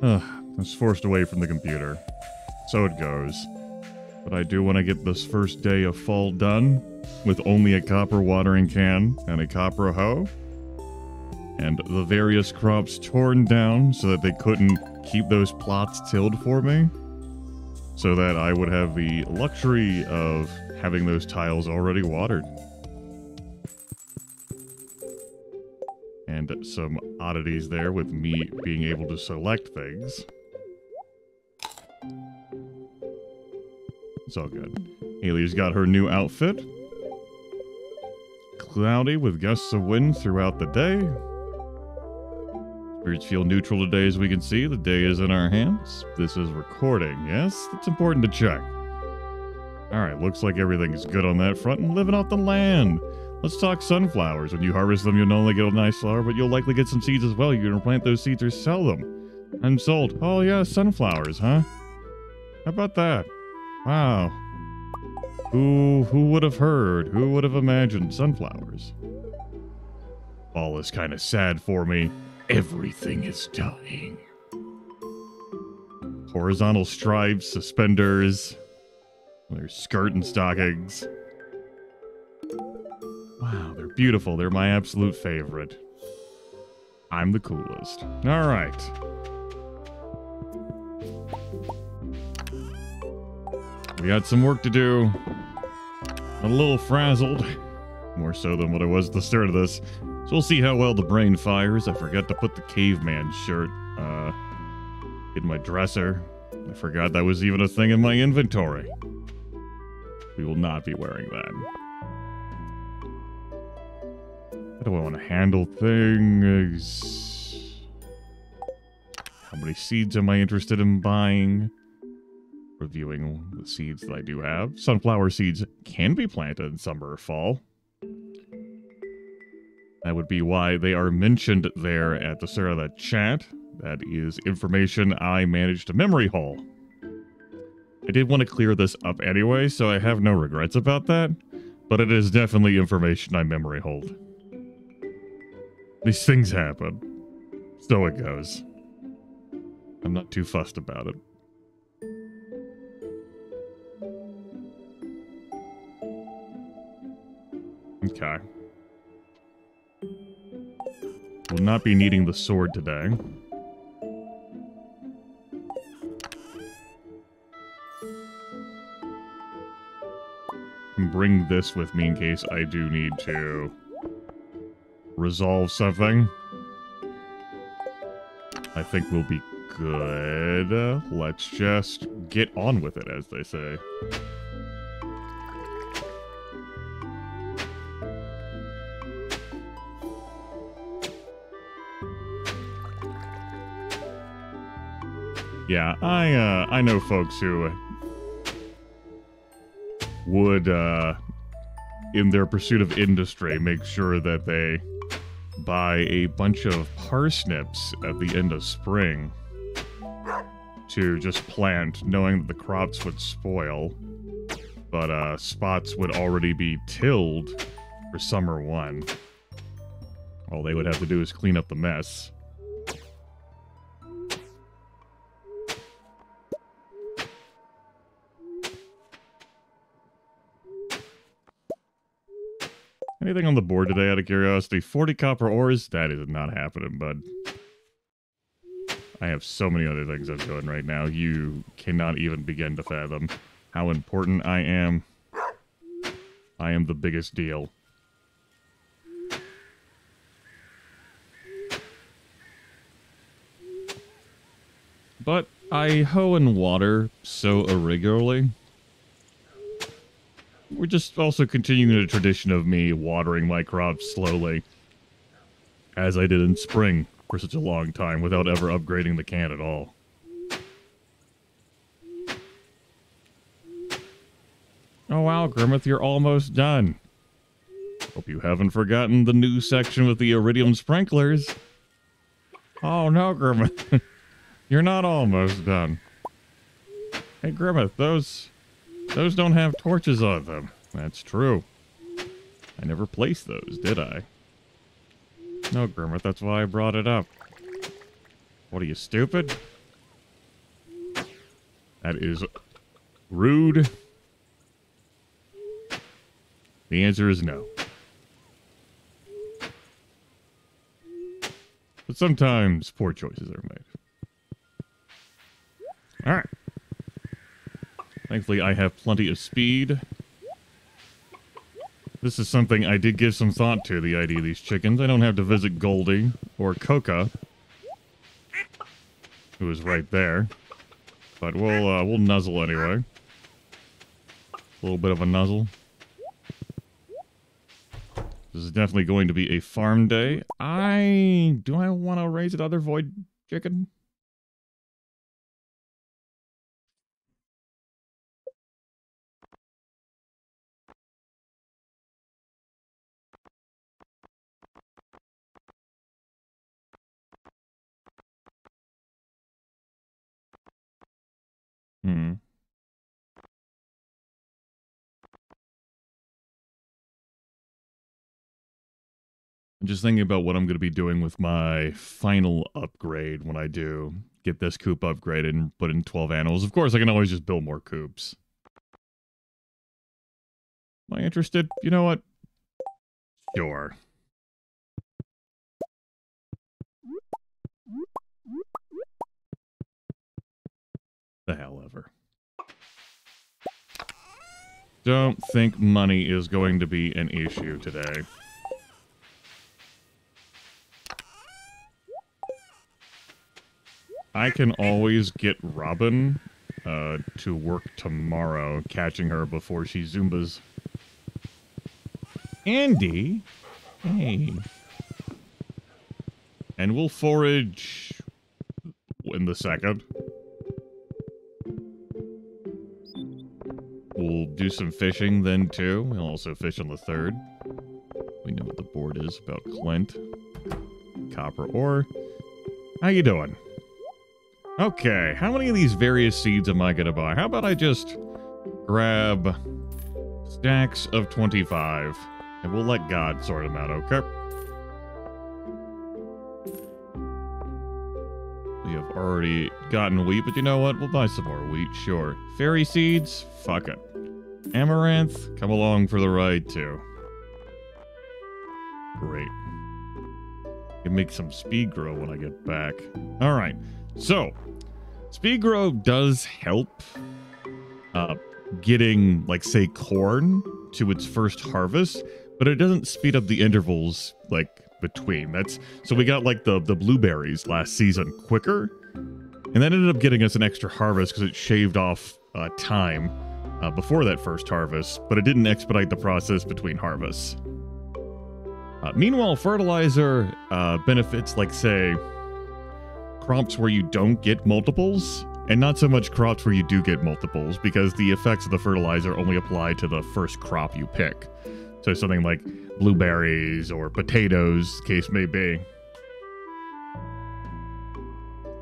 Ugh, I was forced away from the computer. So it goes. But I do want to get this first day of fall done with only a copper watering can and a copper hoe. And the various crops torn down so that they couldn't keep those plots tilled for me. So that I would have the luxury of having those tiles already watered. And some oddities there with me being able to select things. It's all good. Haley's got her new outfit. Cloudy with gusts of wind throughout the day. Spirits feel neutral today as we can see. The day is in our hands. This is recording, yes? It's important to check. Alright, looks like everything is good on that front and living off the land. Let's talk sunflowers. When you harvest them, you'll not only get a nice flower, but you'll likely get some seeds as well. You're gonna plant those seeds or sell them. And sold. Oh yeah, sunflowers, huh? How about that? Wow. Who who would have heard? Who would have imagined sunflowers? All is kind of sad for me. Everything is dying. Horizontal stripes, suspenders, there's skirt and stockings. Beautiful. They're my absolute favorite. I'm the coolest. All right. We got some work to do. a little frazzled. More so than what I was at the start of this. So we'll see how well the brain fires. I forgot to put the caveman shirt uh, in my dresser. I forgot that was even a thing in my inventory. We will not be wearing that. Do I want to handle things? How many seeds am I interested in buying? Reviewing the seeds that I do have. Sunflower seeds can be planted in summer or fall. That would be why they are mentioned there at the start of the chat. That is information I managed to memory hole. I did want to clear this up anyway, so I have no regrets about that, but it is definitely information I memory hold. These things happen. So it goes. I'm not too fussed about it. Okay. Will not be needing the sword today. bring this with me in case I do need to resolve something. I think we'll be good. Let's just get on with it, as they say. Yeah, I uh, I know folks who would, uh, in their pursuit of industry, make sure that they buy a bunch of parsnips at the end of spring to just plant, knowing that the crops would spoil, but uh, spots would already be tilled for summer one. All they would have to do is clean up the mess. Anything on the board today out of curiosity? 40 copper ores? That is not happening, bud. I have so many other things I'm doing right now. You cannot even begin to fathom how important I am. I am the biggest deal. But I hoe and water so irregularly we're just also continuing the tradition of me watering my crops slowly, as I did in spring for such a long time without ever upgrading the can at all. Oh wow, Grimith, you're almost done. Hope you haven't forgotten the new section with the iridium sprinklers. Oh no, Grimith. you're not almost done. Hey, Grimith, those those don't have torches on them. That's true. I never placed those, did I? No, Grimith, that's why I brought it up. What are you, stupid? That is rude. The answer is no. But sometimes poor choices are made. Alright. Thankfully, I have plenty of speed. This is something I did give some thought to, the idea of these chickens. I don't have to visit Goldie or Coca, who is right there. But we'll, uh, we'll nuzzle anyway. A little bit of a nuzzle. This is definitely going to be a farm day. I... Do I want to raise another void chicken? Hmm. I'm just thinking about what I'm going to be doing with my final upgrade when I do get this coop upgraded and put in 12 animals. Of course, I can always just build more coops. Am I interested? You know what? Sure. The hell ever. Don't think money is going to be an issue today. I can always get Robin uh, to work tomorrow, catching her before she Zumbas. Andy? Hey. And we'll forage in the second. Do some fishing then too. We'll also fish on the third. We know what the board is about Clint. Copper ore. How you doing? Okay, how many of these various seeds am I to buy? How about I just grab stacks of 25, and we'll let God sort them out, okay? We have already gotten wheat, but you know what? We'll buy some more wheat, sure. Fairy seeds? Fuck it. Amaranth? Come along for the ride, too. Great. Can make some speed grow when I get back. All right. So, speed grow does help uh, getting, like, say, corn to its first harvest, but it doesn't speed up the intervals, like, between. That's so we got like the the blueberries last season quicker, and that ended up getting us an extra harvest because it shaved off uh, time uh, before that first harvest, but it didn't expedite the process between harvests. Uh, meanwhile, fertilizer uh, benefits like say crops where you don't get multiples, and not so much crops where you do get multiples because the effects of the fertilizer only apply to the first crop you pick. So something like blueberries or potatoes, case may be.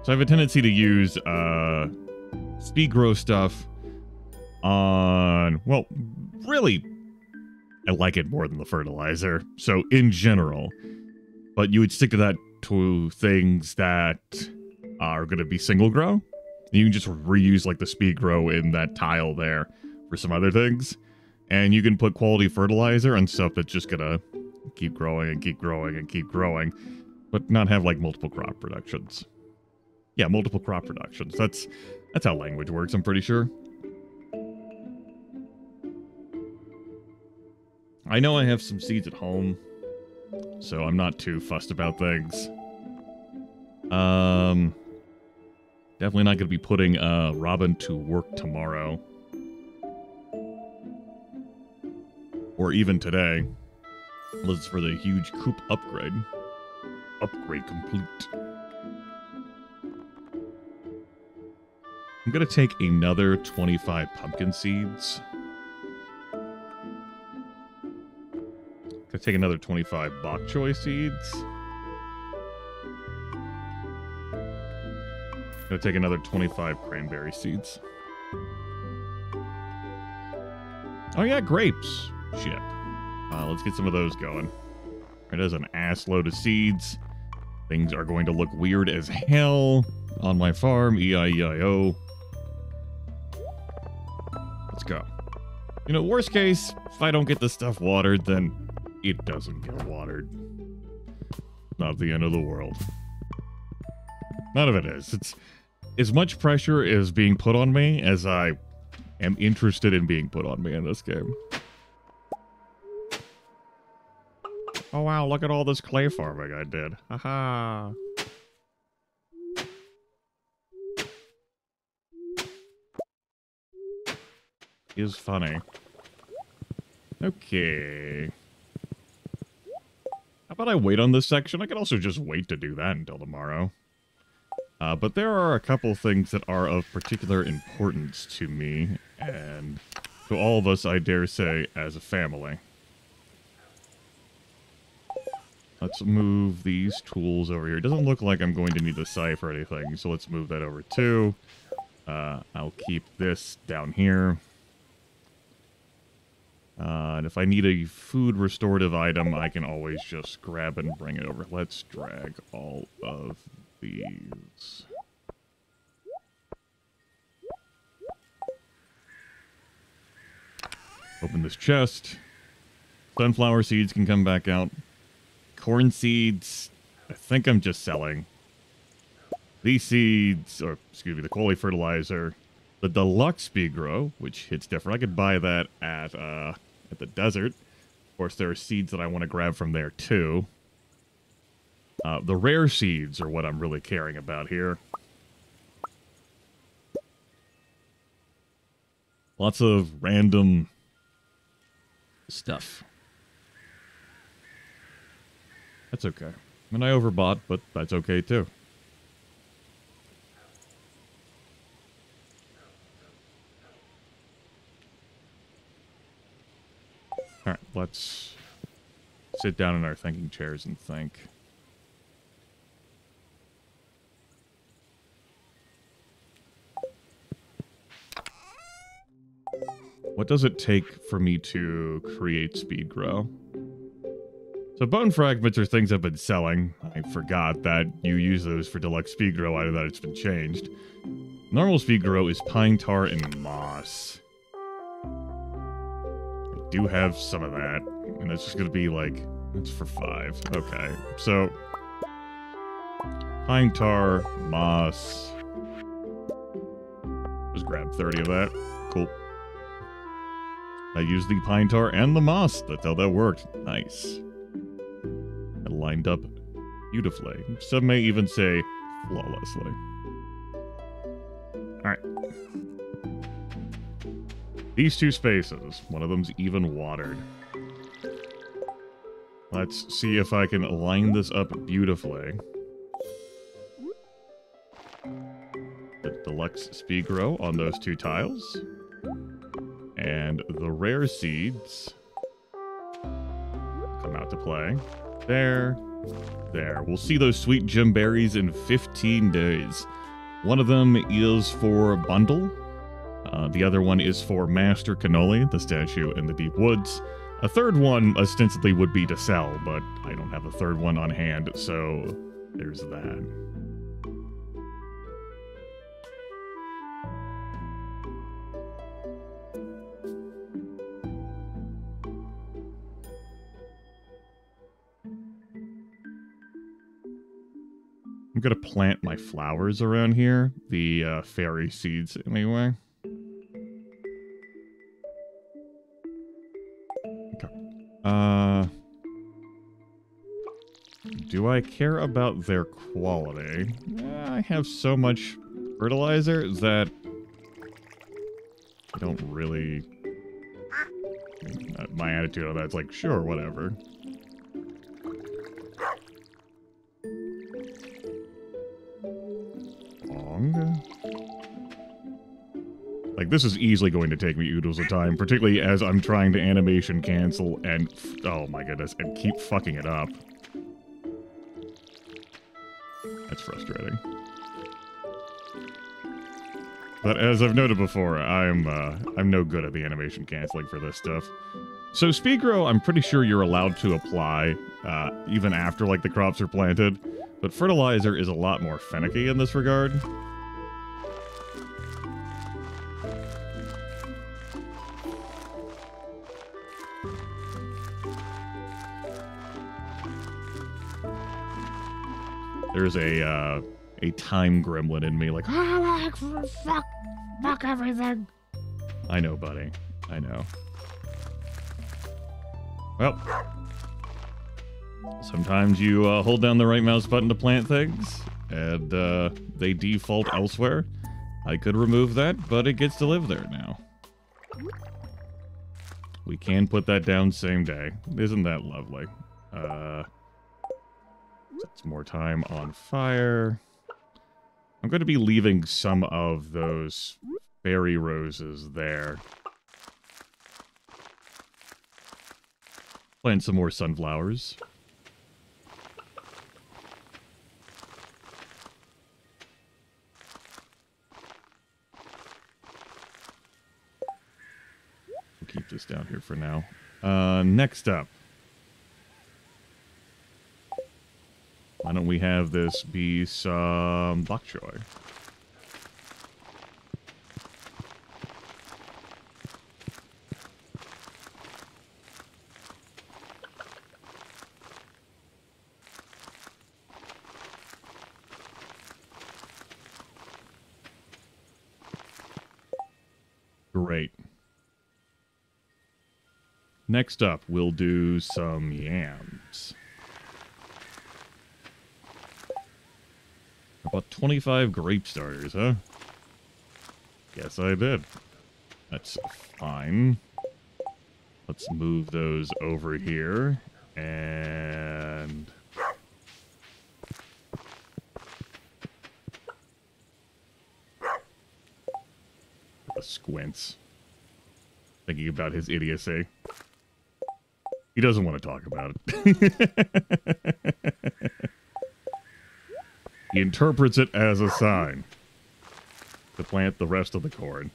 So I have a tendency to use uh, speed grow stuff on, well, really, I like it more than the fertilizer. So in general, but you would stick to that to things that are going to be single grow. You can just reuse like the speed grow in that tile there for some other things. And you can put quality fertilizer on stuff that's just going to keep growing and keep growing and keep growing, but not have like multiple crop productions. Yeah, multiple crop productions. That's that's how language works, I'm pretty sure. I know I have some seeds at home, so I'm not too fussed about things. Um, definitely not going to be putting uh, Robin to work tomorrow. Or even today. Unless it's for the huge coop upgrade. Upgrade complete. I'm going to take another 25 pumpkin seeds. Gonna take another 25 bok choy seeds. Gonna take another 25 cranberry seeds. Oh yeah, grapes. Shit. Uh, let's get some of those going. It has an ass load of seeds. Things are going to look weird as hell on my farm. E-I-E-I-O. Let's go. You know, worst case, if I don't get the stuff watered, then it doesn't get watered. Not the end of the world. None of it is. It's as much pressure is being put on me as I am interested in being put on me in this game. Oh wow, look at all this clay farming I did. Haha. Is funny. Okay. About I wait on this section? I could also just wait to do that until tomorrow. Uh, but there are a couple things that are of particular importance to me, and to all of us, I dare say, as a family. Let's move these tools over here. It doesn't look like I'm going to need the scythe or anything, so let's move that over too. Uh, I'll keep this down here. Uh, and if I need a food restorative item, I can always just grab and bring it over. Let's drag all of these. Open this chest. Sunflower seeds can come back out. Corn seeds, I think I'm just selling. These seeds, or excuse me, the quality fertilizer, the deluxe speed grow, which hits different. I could buy that at uh, at the desert. Of course, there are seeds that I want to grab from there too. Uh, the rare seeds are what I'm really caring about here. Lots of random stuff. That's okay. I mean, I overbought, but that's okay too. Alright, let's sit down in our thinking chairs and think. What does it take for me to create speed grow? So bone fragments are things I've been selling. I forgot that you use those for deluxe speed grow. I know that it's been changed. Normal speed grow is pine tar and moss. Do have some of that, and it's just gonna be like it's for five. Okay, so pine tar, moss. Just grab thirty of that. Cool. I used the pine tar and the moss. That's how that worked. Nice. It lined up beautifully. Some may even say flawlessly. These two spaces, one of them's even watered. Let's see if I can line this up beautifully. The deluxe speed grow on those two tiles. And the rare seeds come out to play. There, there. We'll see those sweet gem berries in 15 days. One of them is for a Bundle. Uh, the other one is for Master Cannoli, the statue in the deep woods. A third one ostensibly would be to sell, but I don't have a third one on hand, so there's that. I'm gonna plant my flowers around here, the uh, fairy seeds anyway. Uh, do I care about their quality? I have so much fertilizer that I don't really... My attitude on that's like, sure, whatever. Like, this is easily going to take me oodles of time, particularly as I'm trying to animation cancel and, oh my goodness, and keep fucking it up. That's frustrating. But as I've noted before, I'm uh, I'm no good at the animation canceling for this stuff. So Speedgrow, I'm pretty sure you're allowed to apply uh, even after like the crops are planted, but fertilizer is a lot more finicky in this regard. There's a uh, a time gremlin in me, like, Oh, fuck, fuck everything. I know, buddy. I know. Well, sometimes you uh, hold down the right mouse button to plant things, and uh, they default elsewhere. I could remove that, but it gets to live there now. We can put that down same day. Isn't that lovely? Uh, it's more time on fire. I'm going to be leaving some of those fairy roses there. Plant some more sunflowers. Keep this down here for now. Uh, next up. Don't we have this be some bok choy? Great. Next up, we'll do some yams. About 25 grape starters, huh? Guess I did. That's fine. Let's move those over here. And... The squints. Thinking about his idiocy. He doesn't want to talk about it. he interprets it as a sign to plant the rest of the corn.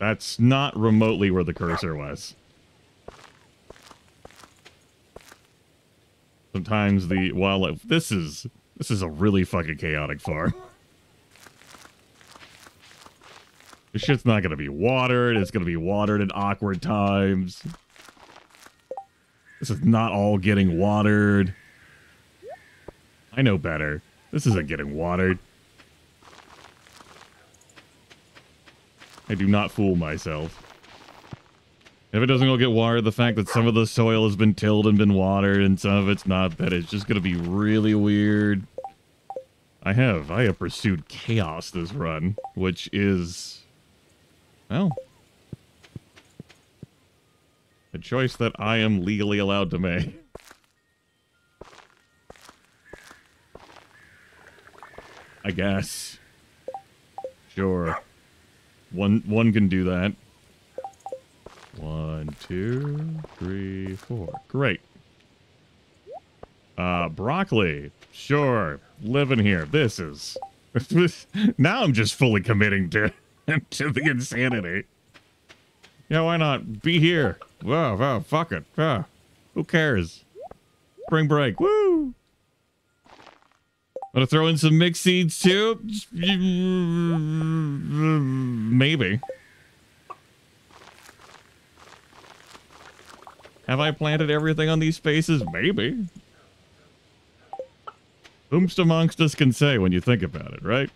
That's not remotely where the cursor was. Sometimes the wildlife. This is this is a really fucking chaotic farm. This shit's not gonna be watered. It's gonna be watered at awkward times. This is not all getting watered. I know better. This isn't getting watered. I do not fool myself. If it doesn't go get watered, the fact that some of the soil has been tilled and been watered and some of it's not, that it's just going to be really weird. I have. I have pursued chaos this run, which is... Well... A choice that I am legally allowed to make. I guess. Sure. One one can do that. One, two, three, four. Great. Uh, broccoli. Sure. Living here. This is... now I'm just fully committing to, to the insanity. Yeah, why not? Be here. Wow, wow, fuck it. Ah, who cares? Spring break. Woo! Want to throw in some mixed seeds too? Maybe. Have I planted everything on these spaces? Maybe. Whomst amongst us can say when you think about it, right?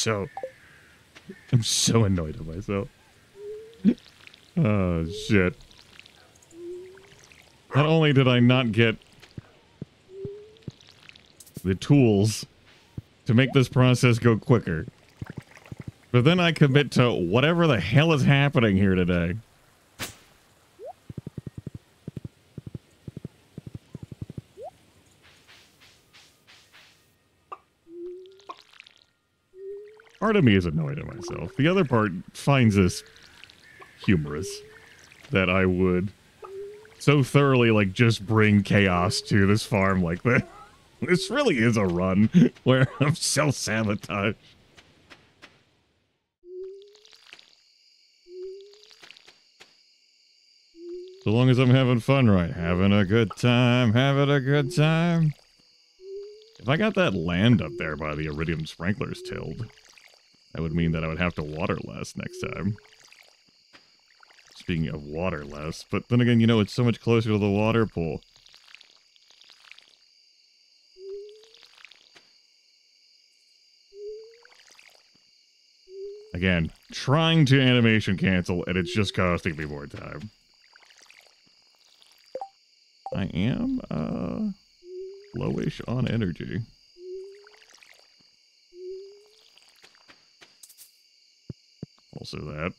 So I'm so annoyed at myself. oh shit. Not only did I not get the tools to make this process go quicker, but then I commit to whatever the hell is happening here today. part of me is annoyed at myself. The other part finds this humorous that I would so thoroughly like just bring chaos to this farm like this. This really is a run where I'm self-sabotage. So long as I'm having fun, right? Having a good time, having a good time. If I got that land up there by the Iridium Sprinklers tilled, that would mean that I would have to water less next time. Speaking of water less, but then again, you know, it's so much closer to the water pool. Again, trying to animation cancel, and it's just costing me more time. I am, uh, lowish on energy. Also that.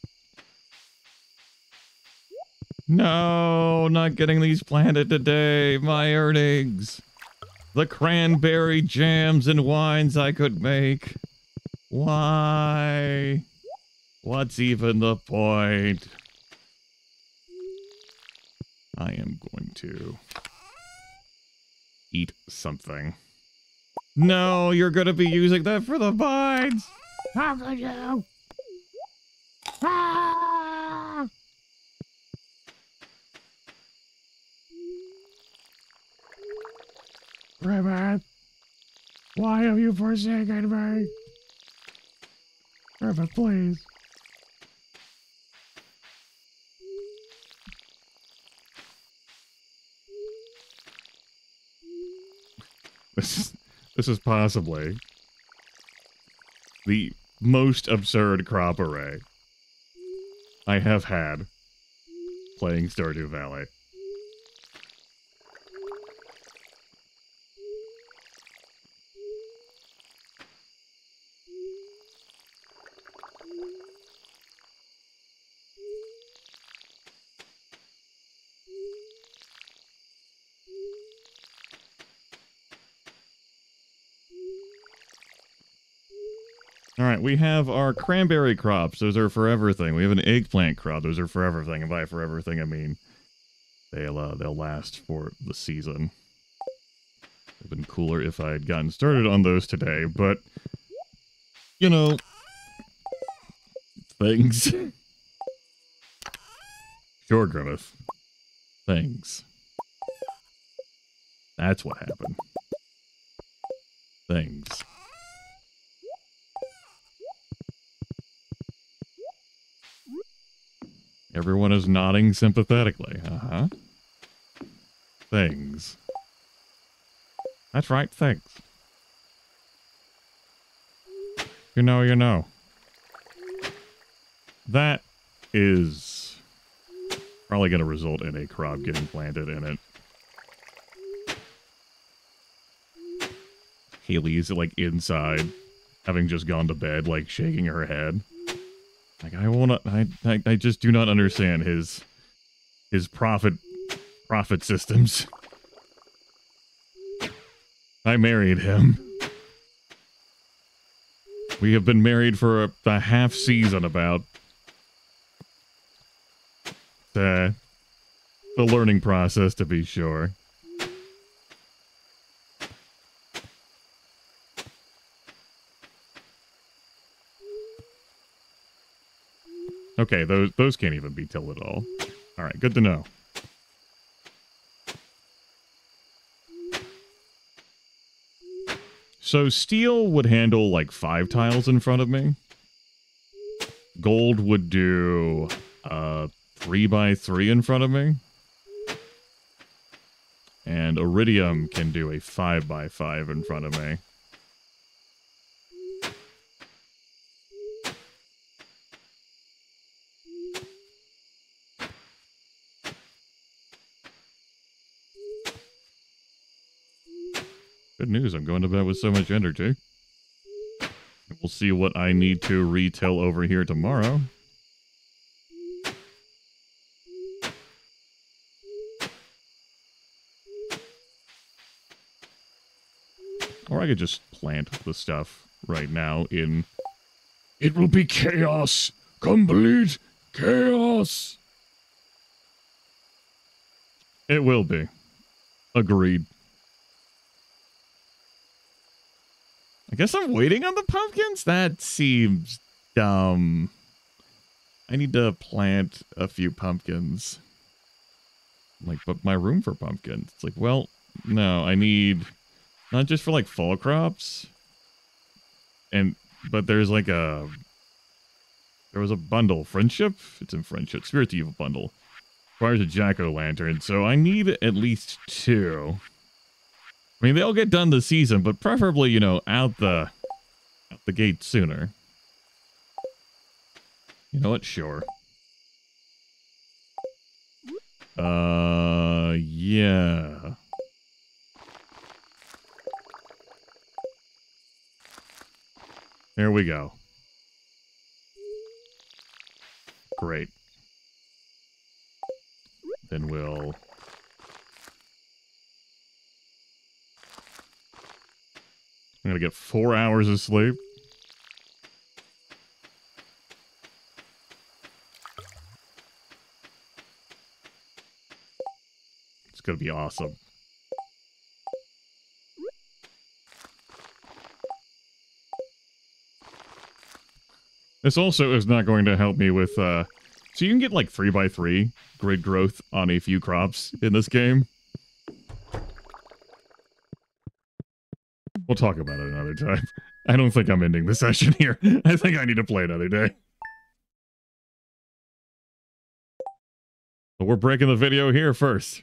No, not getting these planted today. My earnings. The cranberry jams and wines I could make. Why? What's even the point? I am going to eat something. No, you're going to be using that for the vines. How could you? Ah! Grimith, why have you forsaken me? Grimith, please. This is this is possibly the most absurd crop array I have had playing Stardew Valley. We have our cranberry crops. Those are forever thing. We have an eggplant crop. Those are forever thing. And by forever thing, I mean they'll uh, they'll last for the season. It'd been cooler if I had gotten started on those today, but you know, things. sure, Grimith. Things. That's what happened. Things. Everyone is nodding sympathetically. Uh huh. Things. That's right, things. You know, you know. That is probably going to result in a crop getting planted in it. Haley's like inside, having just gone to bed, like shaking her head. Like I wanna, I, I, I just do not understand his, his profit, profit systems. I married him. We have been married for a, a half season about. The, the learning process, to be sure. Okay, those those can't even be tilled at all. All right, good to know. So steel would handle like five tiles in front of me. Gold would do uh three by three in front of me. And iridium can do a five by five in front of me. Good news, I'm going to bed with so much energy. We'll see what I need to retail over here tomorrow. Or I could just plant the stuff right now in... It will be chaos. Complete chaos. It will be. Agreed. I guess I'm waiting on the pumpkins? That seems dumb. I need to plant a few pumpkins. like, but my room for pumpkins. It's like, well, no, I need not just for like fall crops. And but there's like a there was a bundle. Friendship? It's in friendship. Spirit Evil bundle. Requires a jack-o'-lantern, so I need at least two. I mean, they'll get done this season, but preferably, you know, out the out the gate sooner. You know what? Sure. Uh, yeah. There we go. Great. Then we'll... I'm gonna get four hours of sleep. It's gonna be awesome. This also is not going to help me with, uh... So you can get, like, 3 by 3 grid growth on a few crops in this game. We'll talk about it another time. I don't think I'm ending the session here. I think I need to play another day. But we're breaking the video here first.